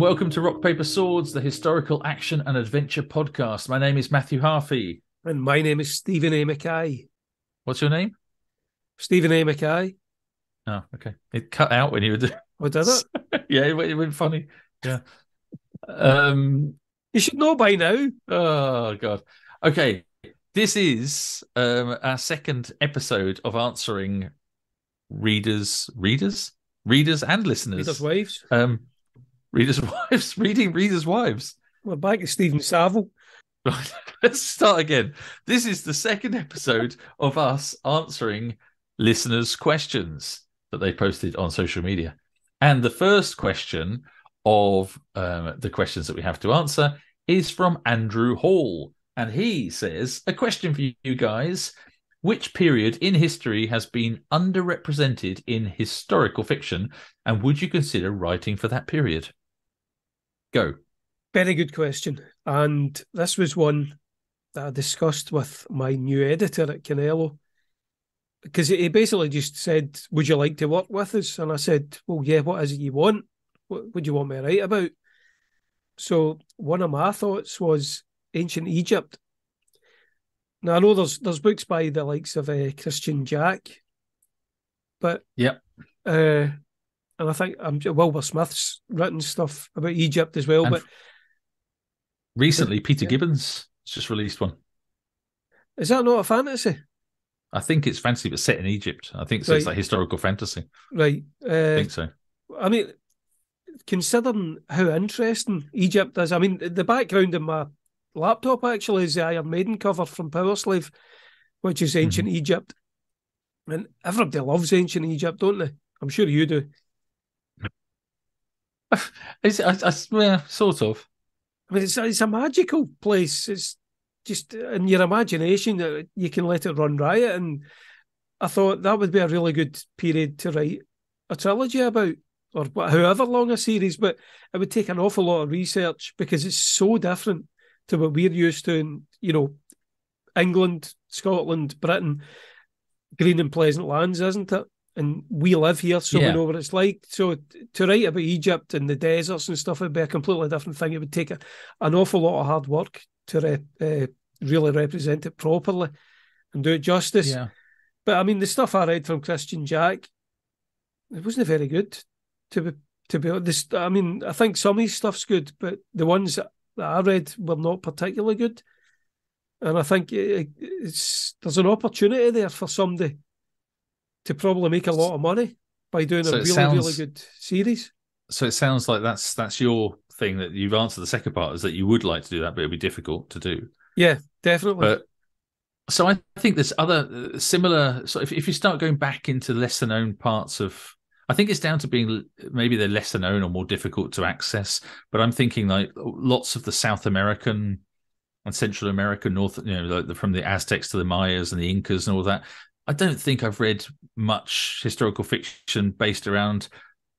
Welcome to Rock Paper Swords, the historical action and adventure podcast. My name is Matthew Harffy. And my name is Steven A. McKay. What's your name? Steven A. McKay. Oh, okay. It cut out when you were doing. Oh, did it? yeah, it went, it went funny. Yeah. Um. You should know by now. Oh God. Okay. This is um our second episode of answering readers, readers, readers, and listeners. Readers' wives. Um, readers' wives, reading readers' wives. We're back to Stephen Saville. Right, let's start again. This is the second episode of us answering listeners' questions that they posted on social media. And the first question of um, the questions that we have to answer is from Andrew Hall. And he says, A question for you guys. Which period in history has been underrepresented in historical fiction? And would you consider writing for that period? Go. Very good question. And this was one that I discussed with my new editor at Canelo. Because he basically just said, Would you like to work with us? And I said, Well, yeah, what is it you want? What would you want me to write about? So one of my thoughts was ancient Egypt. Now I know there's there's books by the likes of uh, Christian Jacq, but Yep. uh, and I think um, Wilbur Smith's written stuff about Egypt as well. And but Recently, Peter Yeah. Gibbons has just released one. is that not a fantasy? I think it's fantasy, but set in Egypt. I think so. It's Right. like historical fantasy. Right. I Uh, think so. I mean, considering how interesting Egypt is, I mean, the background in my laptop actually is the Iron Maiden cover from Powerslave, which is ancient Egypt. And everybody loves ancient Egypt, don't they? I'm sure you do. Is it, I, I, yeah, sort of. I mean, it's, it's a magical place. It's just in your imagination, uh, you can let it run riot. And I thought that would be a really good period to write a trilogy about, or however long a series, but it would take an awful lot of research because it's so different to what we're used to in, you know, England, Scotland, Britain, green and pleasant lands, isn't it? And we live here, so Yeah. we know what it's like. So to write about Egypt and the deserts and stuff would be a completely different thing. It would take a, an awful lot of hard work to re- uh, really represent it properly and do it justice. Yeah. But I mean, the stuff I read from Christian Jacq, it wasn't very good. To be to be honest, I mean, I think some of his stuff's good, but the ones that I read were not particularly good. And I think it, it's there's an opportunity there for somebody to probably make a lot of money by doing So a really sounds- really good series. So it sounds like that's that's your thing that you've answered the second part is that you would like to do that, but it'd be difficult to do. Yeah, definitely. But so I think there's other uh, similar. So if, if you start going back into lesser known parts of, I think it's down to being maybe they're lesser known or more difficult to access. But I'm thinking like lots of the South American and Central American, North, you know, like the, from the Aztecs to the Mayas and the Incas and all that. I don't think I've read much historical fiction based around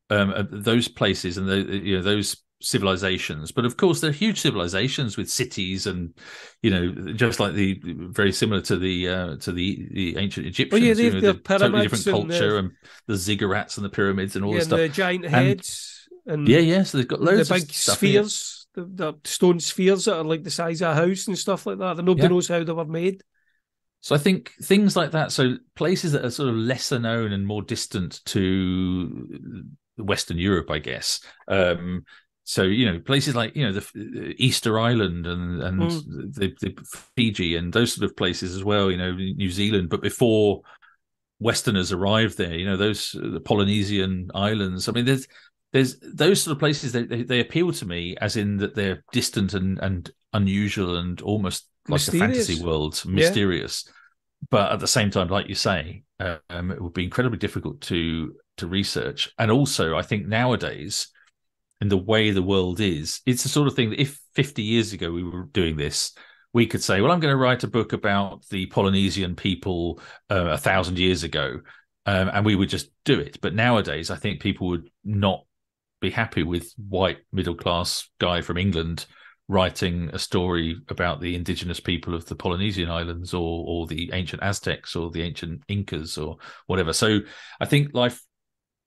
um, uh, those places and the, you know those civilizations. But of course, they're huge civilizations with cities and you know just like the very similar to the uh, to the the ancient Egyptians. yeah, they you know, the totally different pyramids and culture the- and the ziggurats and the pyramids and all yeah, this and stuff. the giant And- heads and yeah, yeah. So they've got loads the of big stuff here. spheres, the, the stone spheres that are like the size of a house and stuff like that. That nobody Yeah. knows how they were made. So I think things like that, so places that are sort of lesser known and more distant to Western Europe, I guess. Um, so you know, places like you know the Easter Island and and Mm. the, the Fiji and those sort of places as well. You know, New Zealand, but before Westerners arrived there, you know, those the Polynesian islands. I mean, there's there's those sort of places that they, they appeal to me as in that they're distant and and unusual and almost like a fantasy world, Yeah. mysterious. But at the same time, like you say, um, it would be incredibly difficult to to research. And also, I think nowadays, in the way the world is, it's the sort of thing that if 50 years ago we were doing this, we could say, well, I'm going to write a book about the Polynesian people uh, a thousand years ago, um, and we would just do it. But nowadays, I think people would not be happy with white middle class guy from England writing a story about the indigenous people of the Polynesian islands or or the ancient Aztecs or the ancient Incas or whatever. So I think life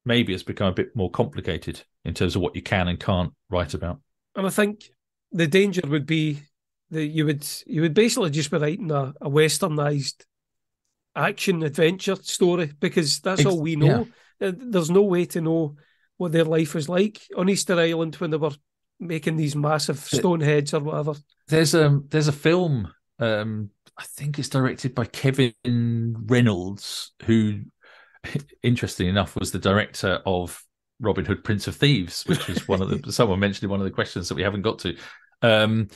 maybe has become a bit more complicated in terms of what you can and can't write about. And I think the danger would be that you would you would basically just be writing a, a westernized action adventure story because that's Ex- all we know. Uh, There's no way to know what their life was like on Easter Island when they were making these massive stone heads or whatever. There's a there's a film. Um, I think it's directed by Kevin Reynolds, who, interesting enough, was the director of Robin Hood, Prince of Thieves, which was one of the someone mentioned in one of the questions that we haven't got to. Um,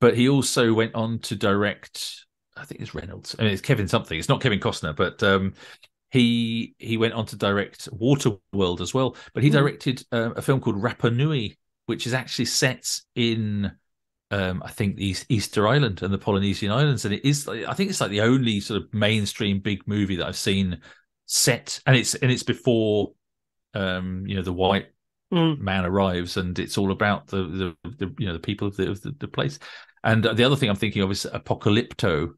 but he also went on to direct. I think it's Reynolds. I mean, it's Kevin something. It's not Kevin Costner, but um, he he went on to direct Waterworld as well. But he Hmm. directed uh, a film called Rapa Nui, which is actually set in um, I think East, Easter Island and the Polynesian Islands, and it is. I think it's like the only sort of mainstream big movie that I've seen set, and it's and it's before, um, you know, the white Mm. man arrives, and it's all about the the, the you know the people of the of the, the place. And the other thing I'm thinking of is Apocalypto,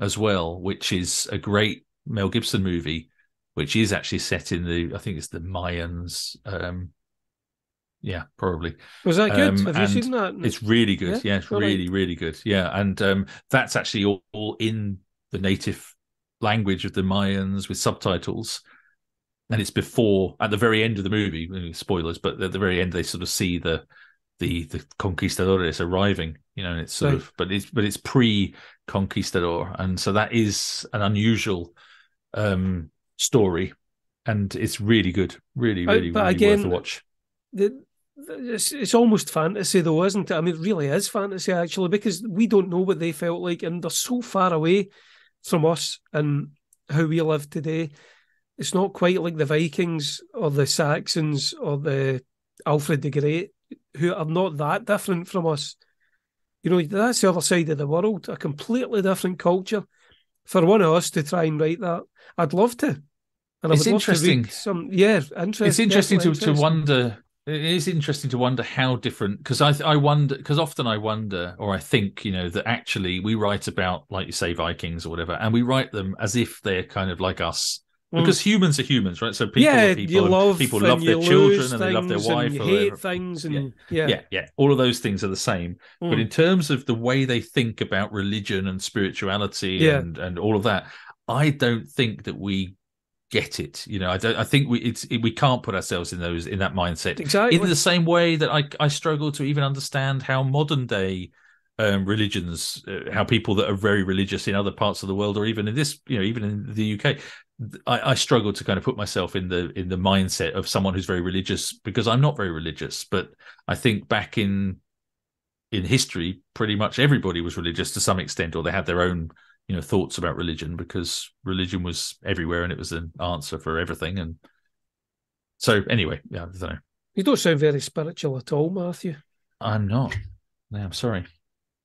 as well, which is a great Mel Gibson movie, which is actually set in the I think it's the Mayans. Um, yeah, probably. Was that good? Um, Have you seen that? It's really good. Yeah? Yeah, it's All right. really, really good. Yeah. And um, that's actually all, all in the native language of the Mayans with subtitles. And it's before, at the very end of the movie, spoilers, but at the very end, they sort of see the the the conquistadores arriving, you know, and it's sort Right. of, but it's but it's pre conquistador, and so that is an unusual um story, and it's really good, really, really, but really again, worth a watch. the, it's, it's almost fantasy though, isn't it? I mean, it really is fantasy actually because we don't know what they felt like, and they're so far away from us and how we live today. It's not quite like the Vikings or the Saxons or the Alfred the Great, who are not that different from us. You know, that's the other side of the world, a completely different culture. For one of us to try and write that, I'd love to. And It's would love to interesting. some, yeah, interesting. it's interesting to, to wonder it is interesting to wonder how different because I I wonder because often I wonder or I think you know that actually we write about like you say Vikings or whatever and we write them as if they're kind of like us Mm. because humans are humans right so people yeah, are people you love people love their children and they love their things and you hate things and Yeah. yeah, yeah yeah all of those things are the same but Mm. in terms of the way they think about religion and spirituality Yeah. and and all of that I don't think that we get it you know I don't I think we it's we can't put ourselves in those in that mindset exactly. in the same way that I, I struggle to even understand how modern day um, religions, uh, how people that are very religious in other parts of the world, or even in this, you know, even in the UK, I, I struggle to kind of put myself in the in the mindset of someone who's very religious because I'm not very religious. But I think back in in history, pretty much everybody was religious to some extent, or they had their own you know thoughts about religion because religion was everywhere and it was an answer for everything. And so anyway, yeah, I don't know. you don't sound very spiritual at all, Matthew. I'm not. No, I'm sorry.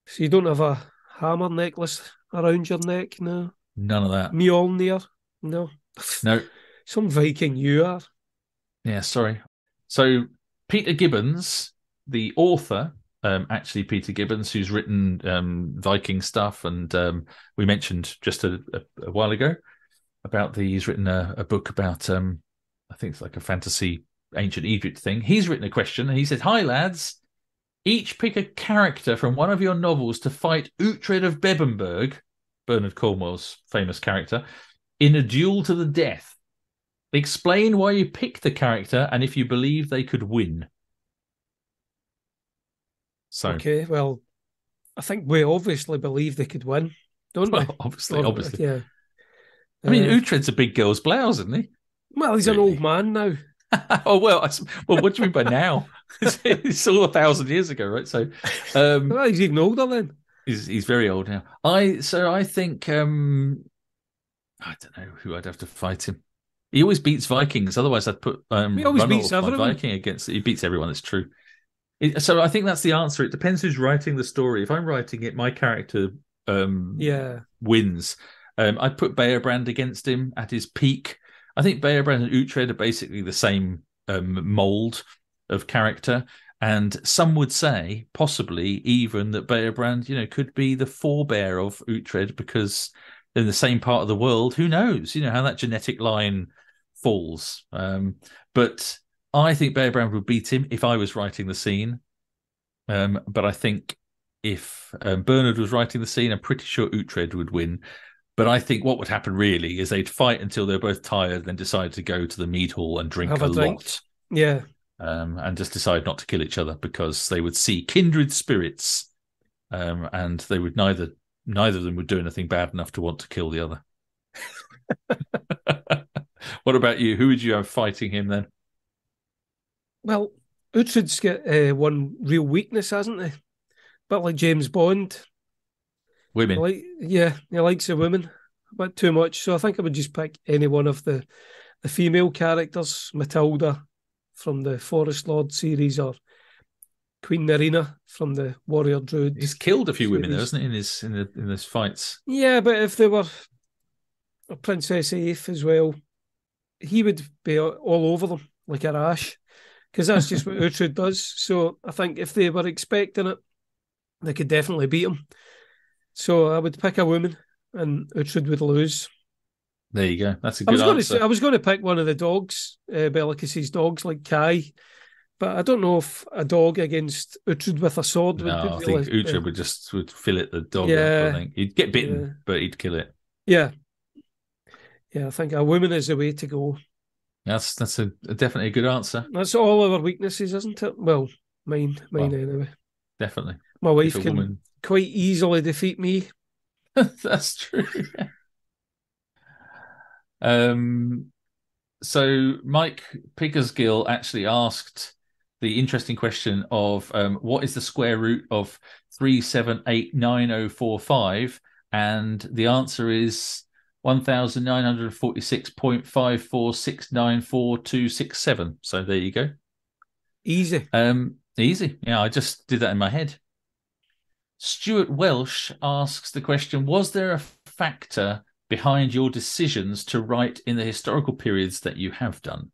So you don't have a hammer necklace around your neck, no? None of that. Mjolnir, no? No. Some Viking you are. Yeah, sorry. So Peter Gibbons, the author, um, actually Peter Gibbons, who's written um, Viking stuff, and um, we mentioned just a, a, a while ago about the he's written a, a book about um, I think it's like a fantasy ancient Egypt thing. He's written a question, and he said, "Hi lads." Each pick a character from one of your novels to fight Uhtred of Bebbanburg, Bernard Cornwell's famous character, in a duel to the death. Explain why you picked the character and if you believe they could win. So, Okay, well, I think we obviously believe they could win, don't we? obviously, Or- obviously. Yeah. I mean, Uh, Uhtred's a big girl's blouse, isn't he? well, he's an old man now. oh well, I well, what do you mean by now? it's, it's all a thousand years ago, right? So, um, Well, he's even older then. he's he's very old now. I so I think um, I don't know who I'd have to fight him. He always beats Vikings. Otherwise, I'd put um, He always beats everyone. Viking against. He beats everyone. It's true. So I think that's the answer. It depends who's writing the story. If I'm writing it, my character um, Yeah. wins. Um, I'd put Beobrand against him at his peak. I think Beobrand and Uhtred are basically the same um, mold of character. And some would say, possibly even that Beobrand, you know, could be the forebear of Uhtred because in the same part of the world, who knows, you know, how that genetic line falls. Um, but I think Beobrand would beat him if I was writing the scene. Um, but I think if um, Bernard was writing the scene, I'm pretty sure Uhtred would win. But I think what would happen really is they'd fight until they're both tired, then decide to go to the mead hall and drink Have a, a drink. lot, Yeah. um, and just decide not to kill each other because they would see kindred spirits, um, and they would neither neither of them would do anything bad enough to want to kill the other. what about you? Who would you have fighting him then? Well, Uhtred's got uh, one real weakness, hasn't he? But like James Bond, Women. like yeah, he likes a woman a bit too much. So I think I would just pick any one of the the female characters, Matilda from the Forest Lord series, or Queen Narina from the Warrior Druid. He's killed a few women, though, hasn't he, in his in the in his fights? Yeah, but if they were a Princess Aif as well, he would be all over them like a rash, because that's just what Uhtred does. So I think if they were expecting it, they could definitely beat him. So I would pick a woman, and Uhtred would lose. There you go. That's a I good was going to answer. I was going to pick one of the dogs, uh, Bellicus's dogs, like Kai, but I don't know if a dog against Uhtred with a sword would no, I think really- Uhtred uh, would just would fillet the dog. Yeah. up, I think he'd get bitten, Yeah. but he'd kill it. Yeah, yeah. I think a woman is the way to go. That's that's a, a definitely a good answer. That's all our weaknesses, isn't it? Well, mine, mine Well, anyway. Definitely. My wife can woman, quite easily defeat me. that's true. um. So Mike Pickersgill actually asked the interesting question of um, what is the square root of three seven eight nine zero four five, and the answer is one thousand nine hundred forty six point five four six nine four two six seven. So there you go. Easy. Um, easy. Yeah, I just did that in my head. Stuart Welsh asks the question Was there a factor behind your decisions to write in the historical periods that you have done?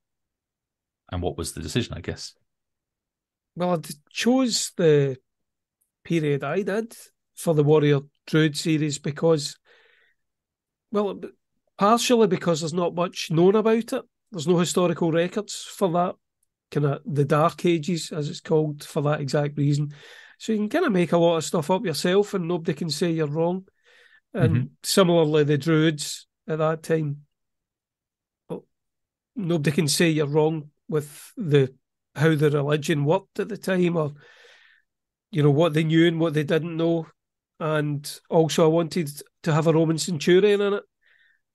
And what was the decision, I guess? Well, I chose the period I did for the Warrior Druid series because, well, partially because there's not much known about it. There's no historical records for that kind of the Dark Ages, as it's called, for that exact reason. So you can kind of make a lot of stuff up yourself, and nobody can say you're wrong. And mm-hmm. similarly, the Druids at that time, well, nobody can say you're wrong with the how the religion worked at the time, or you know what they knew and what they didn't know. And also, I wanted to have a Roman centurion in it,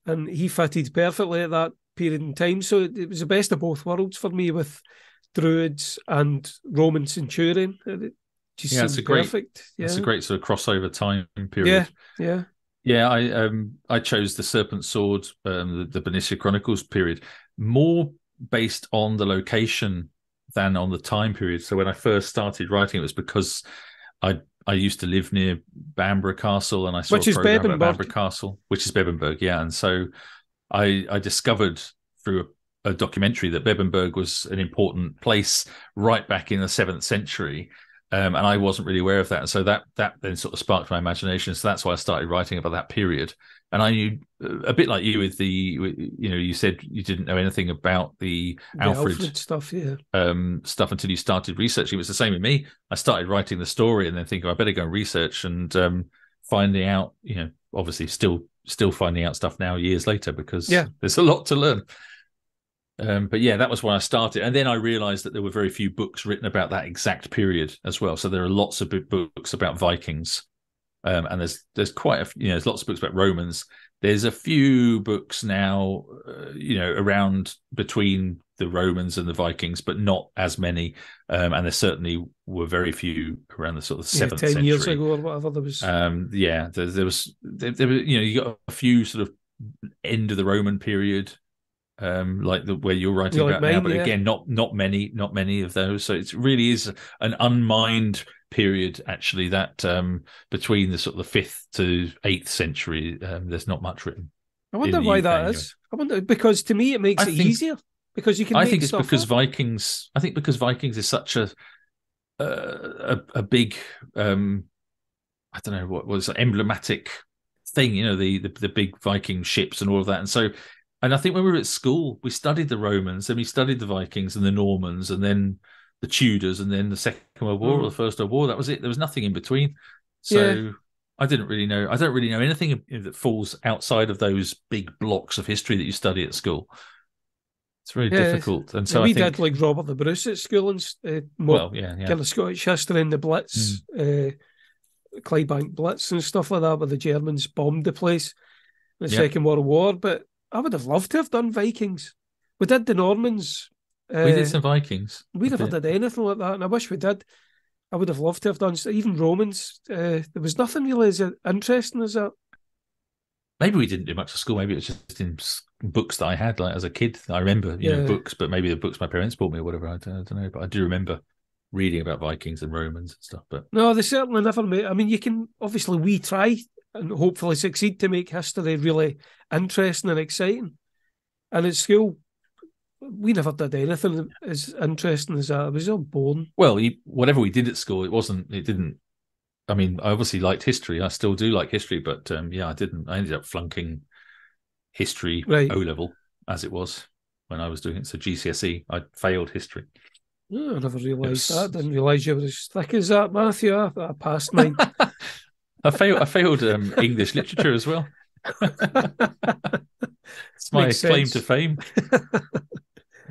and he fitted perfectly at that period in time. So it it was the best of both worlds for me with Druids and Roman centurion. It just Yeah, it's a great- perfect. Yeah, That's a great sort of crossover time period. yeah, yeah. Yeah, I um I chose the Serpent Sword, um, the, the Bernicia Chronicles period, more based on the location than on the time period. So when I first started writing, it was because I I used to live near Bamburgh Castle, and I saw Which is Bebbanburg. Bamburgh Castle, which is Bebbanburg, yeah. And so I I discovered through a, a documentary that Bebbanburg was an important place right back in the seventh century. Um, and I wasn't really aware of that. And so that that then sort of sparked my imagination. So that's why I started writing about that period. And I knew uh, a bit like you with the, you know, you said you didn't know anything about the The Alfred, stuff. Yeah, um, stuff until you started researching. It was the same with me. I started writing the story and then thinking I better go and research and um, finding out, you know, obviously still still finding out stuff now years later because Yeah. there's a lot to learn. Um, but yeah, that was when I started, and then I realised that there were very few books written about that exact period as well. So there are lots of books about Vikings, um, and there's there's quite a you know there's lots of books about Romans. There's a few books now, uh, you know, around between the Romans and the Vikings, but not as many. Um, and there certainly were very few around the sort of seventh yeah ten century. years ago or whatever. There was Um, yeah, there, there was there, there were you know you got a few sort of end of the Roman period, um, like the where you're writing like about now, but yeah. again, not not many, not many of those. So it really is an unmined period actually that um between the sort of the fifth to eighth century um, there's not much written I wonder why UK that anyway. is. I wonder because to me it makes I it think- easier because you can. i think it's because up. vikings i think because vikings is such a a, a, a big um i don't know what was emblematic thing you know the, the the big viking ships and all of that and so And I think when we were at school, we studied the Romans and we studied the Vikings and the Normans and then the Tudors and then the Second World War Mm. or the First World War. That was it. There was nothing in between. So Yeah. I didn't really know. I don't really know anything that falls outside of those big blocks of history that you study at school. It's very Yeah. difficult. And so we I think, did like Robert the Bruce at school and uh, more well, yeah, yeah. kind of Scottish history and the Blitz, uh, Clydebank Blitz and stuff like that, where the Germans bombed the place in the Yeah. Second World War. But I would have loved to have done Vikings. We did the Normans. Uh, we did some Vikings. we never did anything like that, and I wish we did. I would have loved to have done even Romans. Uh, there was nothing really as interesting as that. Maybe we didn't do much at school. Maybe it was just in books that I had, like as a kid. I remember, you know, books, but maybe the books my parents bought me or whatever. I don't, I don't know, but I do remember reading about Vikings and Romans and stuff. But No, they certainly never made. I mean, you can obviously we try and hopefully succeed to make history really interesting and exciting. And at school, we never did anything as interesting as that. It was all boring. well, you, whatever we did at school, it wasn't. It didn't. I mean, I obviously liked history. I still do like history, but um, yeah, I didn't. I ended up flunking history Right. O level as it was when I was doing it. So GCSE, I failed history. Oh, I never realised that. Didn't realise you were as thick as that, Matthew. I, I passed mine. I failed. I failed um, English literature as well. It's my Makes claim sense. to fame.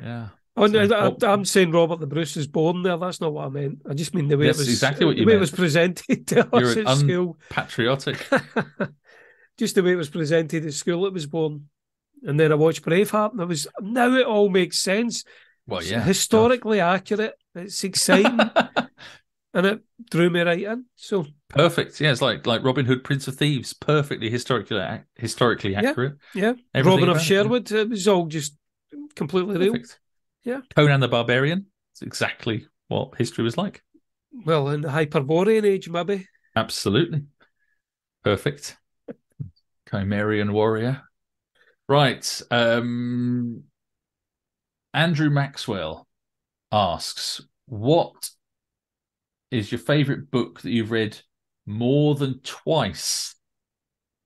Yeah. Oh, no, So, I, I'm saying Robert the Bruce is born there. That's not what I meant. I just mean the way it was exactly what you the way it was presented to You're us at un- school. Patriotic. just the way it was presented at school, it was born. And then I watched Braveheart, and it was now it all makes sense. Well, It's yeah. historically accurate. It's exciting, and it drew me right in. So Perfect. Yeah, it's like like Robin Hood, Prince of Thieves, perfectly historically ac- historically accurate. yeah, Everything Robin of it, yeah. Sherwood, it was all just completely real. Perfect. Yeah. Conan the Barbarian. It's exactly what history was like. Well, in the Hyperborean age, maybe. Absolutely. Perfect. Cimmerian warrior. Right. Um Andrew Maxwell asks, what is your favorite book that you've read more than twice?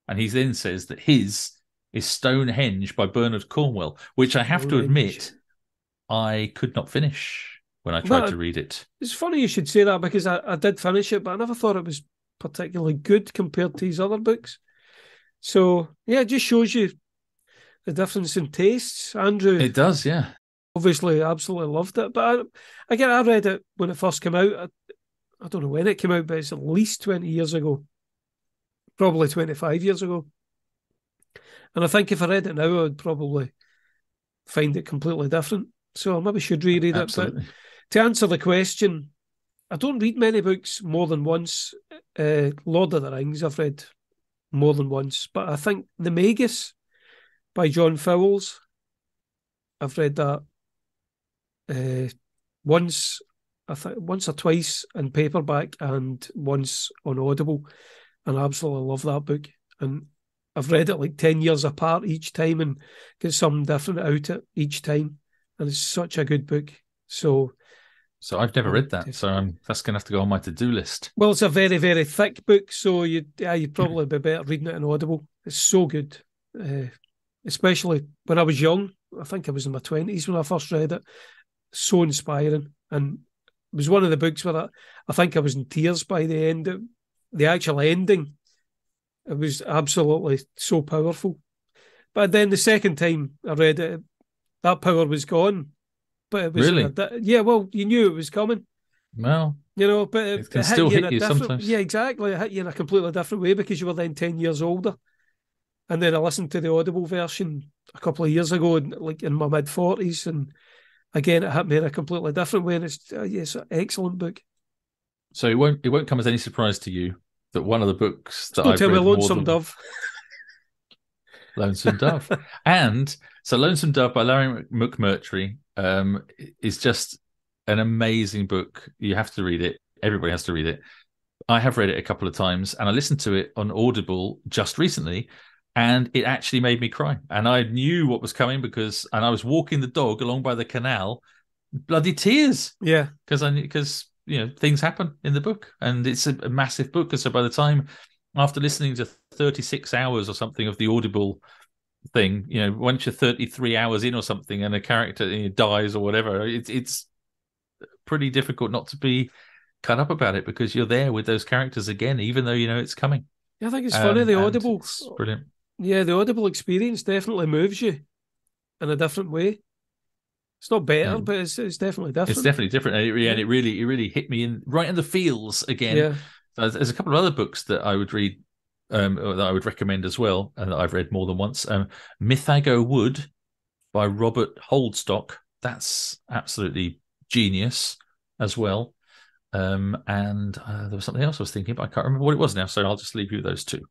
And he then says that his is Stonehenge by Bernard Cornwell, which I have to admit I could not finish when I tried But- to read it. It's funny you should say that because I, I did finish it, but I never thought it was particularly good compared to his other books. So yeah, it just shows you the difference in tastes. Andrew It does, yeah. obviously absolutely loved it, but I, again, I read it when it first came out. I, I don't know when it came out, but it's at least twenty years ago, probably twenty-five years ago. And I think if I read it now, I would probably find it completely different. So I maybe should reread it. But Absolutely. to answer the question, I don't read many books more than once. Uh, Lord of the Rings, I've read more than once, but I think The Magus by John Fowles, I've read that uh, once, I think once or twice in paperback and once on Audible, and I absolutely love that book. And I've read it like ten years apart each time, and get something different out it each time, and it's such a good book. So So I've never read that. So I'm, that's going to have to go on my to do list. Well, it's a very, very thick book, so you yeah, you'd probably be better reading it in Audible. It's so good, uh, especially when I was young. I think I was in my twenties when I first read it. So inspiring, and was one of the books where I, I think I was in tears by the end. Of, the actual ending, it was absolutely so powerful. But then the second time I read it, that power was gone. But it was Really? yeah. Well, you knew it was coming. Well, You know, but it, It can it still you hit you sometimes. Yeah, exactly. It hit you in a completely different way because you were then ten years older. And then I listened to the Audible version a couple of years ago, like in my mid forties, and again it hit me in a completely different way. And it's uh, it's an excellent book. so it won't it won't come as any surprise to you that one of the books that Don't I've tell me Lonesome than- Dove. Lonesome Dove, and so Lonesome Dove by Larry McMurtry um, is just an amazing book. You have to read it. Everybody has to read it. I have read it a couple of times, and I listened to it on Audible just recently, and it actually made me cry. And I knew what was coming because, and I was walking the dog along by the canal, bloody tears Yeah, because I because you know things happen in the book, and it's a, a massive book. And so by the time after listening to thirty six hours or something of the Audible thing. You know, once you're 33 hours in or something, and a character you know, dies or whatever, it's it's pretty difficult not to be cut up about it because you're there with those characters again, even though you know it's coming. Yeah, I think it's funny Um, the audibles brilliant. Yeah, the audible experience definitely moves you in a different way. It's not better, Mm. but it's it's definitely different. It's definitely different, and it, Yeah. and it really, it really hit me in right in the feels again. yeah. There's, there's a couple of other books that I would read, um, that I would recommend as well, and that I've read more than once. Um, Mythago Wood by Robert Holdstock. That's absolutely genius as well. Um, and uh, there was something else I was thinking, but I can't remember what it was now. So I'll just leave you with those two.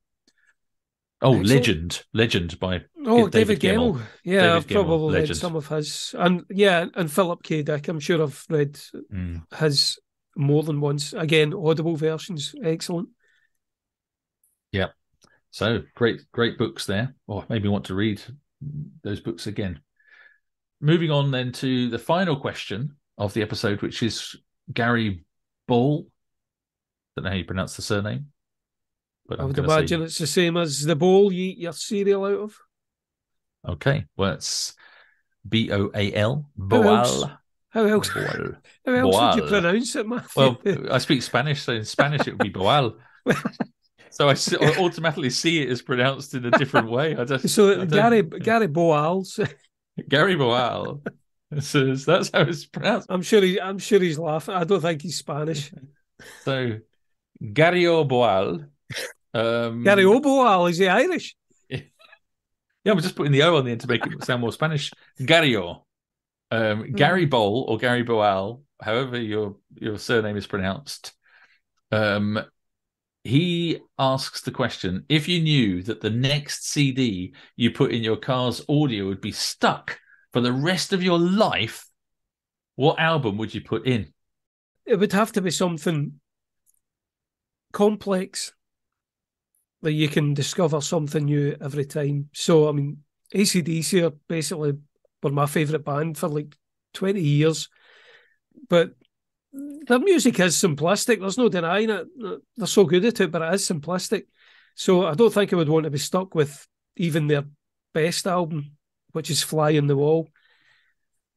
Oh, Excellent. Legend, Legend by Oh, David David, Gemmell. Gemmell. Yeah, David I've Gemmell, probably read some of his, and yeah, and Philip K. Dick. I'm sure I've read mm, his more than once. Again, audible versions, excellent. Yeah. So great, great books there. Or maybe want to read those books again. Moving on then to the final question of the episode, which is Gary Ball. Don't know how you pronounce the surname, but I would gonna say- imagine it's the same as the bowl you eat your cereal out of. okay. Well, it's B O A L. Boal. How else? Boal. How else would you pronounce it, Matthew? Well, I speak Spanish, so in Spanish it would be Boal. So I automatically see it as pronounced in a different way. I just so don't- Gary Gary Boals. Gary Boal. So that's how it's pronounced. I'm sure he. I'm sure he's laughing. I don't think he's Spanish. So Gario Boal. Um, Gary O'Boal is he Irish? Yeah, I'm just putting the O on the end to make it sound more Spanish. Gario. Um, Gary Bowl or Gary Boal, however your your surname is pronounced. Um, he asks the question: If you knew that the next CD you put in your car's audio would be stuck for the rest of your life, what album would you put in? It would have to be something complex that you can discover something new every time. So, I mean, ACDC are basically were my favourite band for like 20 years. But their music is simplistic. There's no denying it. They're so good at it, but it is simplistic. So I don't think I would want to be stuck with even their best album, which is Fly in the Wall,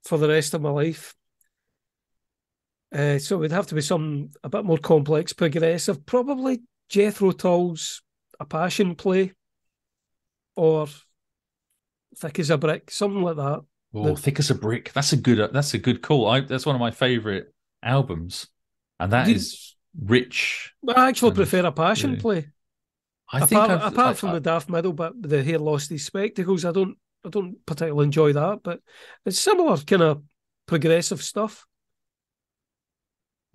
for the rest of my life. Uh, so it would have to be some a bit more complex, progressive. Probably Jethro Tull's A Passion Play or Thick as a Brick, something like that. Oh, The- thick as a brick. That's a good. That's a good call. I, that's one of my favorite albums, and that You- is rich. But I actually prefer A Passion. Play. I think apart I've- apart I- from I- the Daft Middle but the hare lost his spectacles, I don't I don't particularly enjoy that. But it's similar kind of progressive stuff.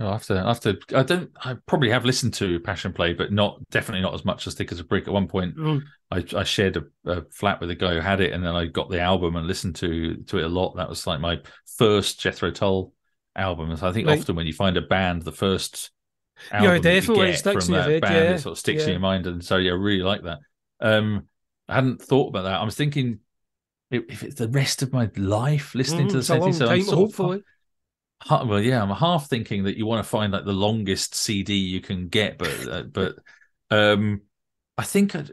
I'll have to. I have to. I don't. I probably have listened to Passion Play, but not definitely not as much as Thick as a Brick. At one point, Mm. I, I shared a, a flat with a guy who had it, and then I got the album and listened to to it a lot. That was like my first Jethro Tull album. And so I think Right. often when you find a band, the first Yeah, album you definitely, sticks from in your that head, band, yeah, it sort of sticks in your mind, and so yeah, I really like that. Um, I hadn't thought about that. I was thinking if, it's the rest of my life listening Mm, to the same thing. So I'm time, sort of- hopefully. Ha- well, yeah, I'm half thinking that you want to find like the longest CD you can get, but uh, but um, I think I'd,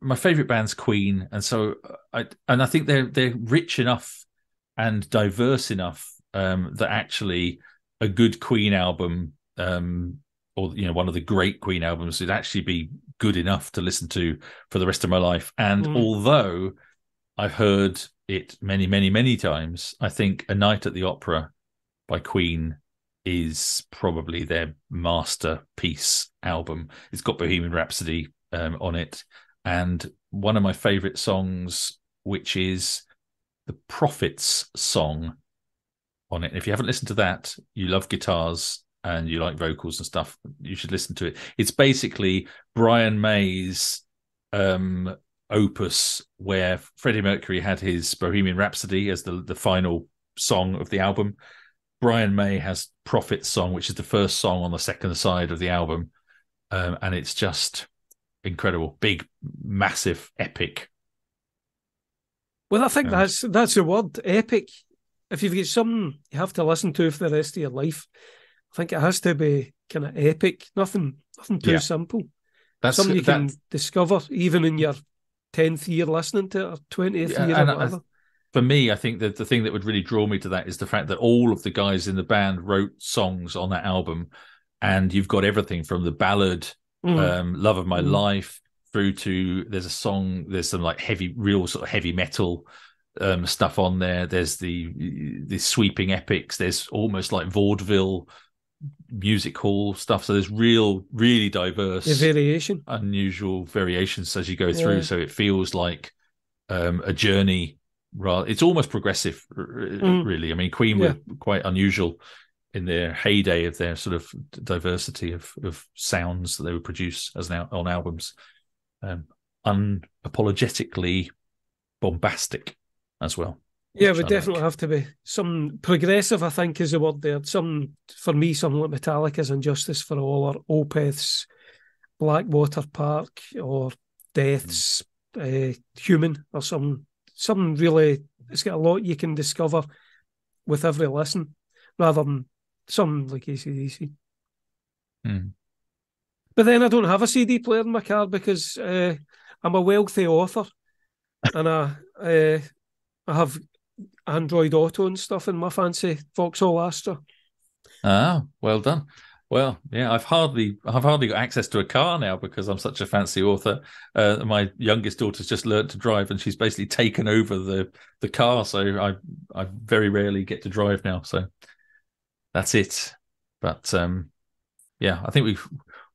my favorite band's Queen, and so I and I think they're they're rich enough and diverse enough um, that actually a good Queen album, um, or you know one of the great Queen albums, would actually be good enough to listen to for the rest of my life. And Mm. although I've heard it many, many, many times, I think A Night at the Opera by Queen is probably their masterpiece album. It's got Bohemian Rhapsody um, on it, and one of my favorite songs, which is the Prophets song on it. And if you haven't listened to that, you love guitars and you like vocals and stuff, you should listen to it. It's basically Brian May's um, opus where Freddie Mercury had his Bohemian Rhapsody as the the final song of the album. Brian May has Prophet song, which is the first song on the second side of the album, um, and it's just incredible, big, massive, epic. Well, I think Yeah. that's that's the word, epic. If you've got something you have to listen to for the rest of your life, I think it has to be kind of epic. Nothing, nothing too Yeah. simple. That's something you that, can discover even in your tenth year listening to it or twentieth yeah, year or whatever. I, for me, I think that the thing that would really draw me to that is the fact that all of the guys in the band wrote songs on that album, and you've got everything from the ballad mm. um, "Love of My mm. Life" through to there's a song, there's some like heavy, real sort of heavy metal um, stuff on there. There's the the sweeping epics. There's almost like vaudeville music hall stuff. So there's real, really diverse the variation, unusual variations as you go through. Yeah. So it feels like um, a journey. Rather, it's almost progressive, mm. really. I mean, Queen yeah. were quite unusual in their heyday of their sort of diversity of, of sounds that they would produce as now on albums. Um, unapologetically bombastic as well. Yeah, would definitely like. have to be some progressive. I think is the word there. Some for me, something like Metallica's "And Justice for All" or Opeth's "Blackwater Park" or Death's mm. uh, "Human" or some some really. It's got a lot you can discover with every listen, rather than some like ACDC. Mm. But then I don't have a CD player in my car because uh, I'm a wealthy author, and I uh, I have Android Auto and stuff in my fancy Vauxhall Astra. Ah, well done. Well, yeah, I've hardly I've hardly got access to a car now because I'm such a fancy author. Uh, my youngest daughter's just learned to drive, and she's basically taken over the the car. So I I very rarely get to drive now. So that's it. But um, yeah, I think we've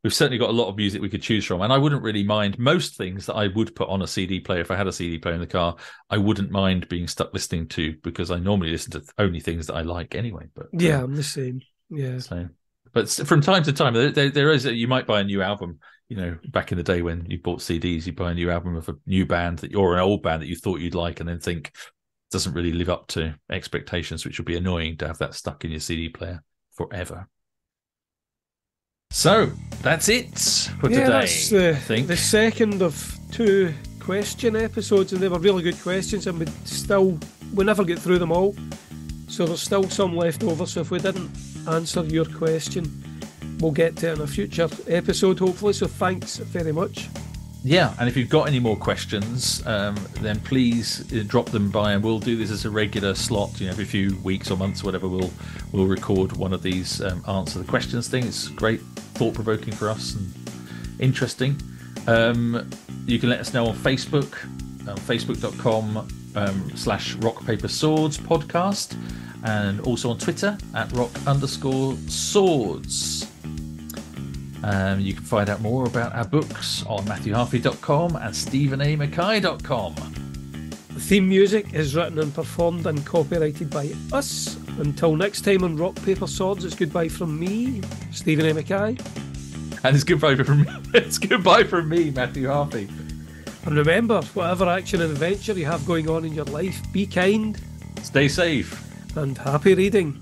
we've certainly got a lot of music we could choose from and i wouldn't really mind most things that i would put on a cd player if i had a cd player in the car i wouldn't mind being stuck listening to because i normally listen to only things that i like anyway but yeah uh, i'm the same yeah so but from time to time there, there, there is a, you might buy a new album you know back in the day when you bought cds you buy a new album of a new band that you're an old band that you thought you'd like and then think doesn't really live up to expectations which would be annoying to have that stuck in your cd player forever so that's it for yeah, today. That's the, I think. the second of two question episodes, and they were really good questions, and we still we never get through them all. So there's still some left over. So if we didn't answer your question, we'll get to it in a future episode, hopefully. So thanks very much yeah, and if you've got any more questions, um, then please uh, drop them by, and we'll do this as a regular slot. You know, every few weeks or months, or whatever, we'll we'll record one of these um, answer the questions thing. It's great, thought provoking for us and interesting. Um, you can let us know on Facebook, um, facebook.com um, slash rock paper swords podcast, and also on Twitter at rock underscore swords. Um, you can find out more about our books on MatthewHarffy.com and StevenAMcKay.com. The theme music is written and performed and copyrighted by us. Until next time on Rock, Paper, Swords, it's goodbye from me, Steven A. McKay. And it's goodbye from me. It's goodbye from me, Matthew Harffy. And remember, whatever action and adventure you have going on in your life, be kind, stay safe, and happy reading.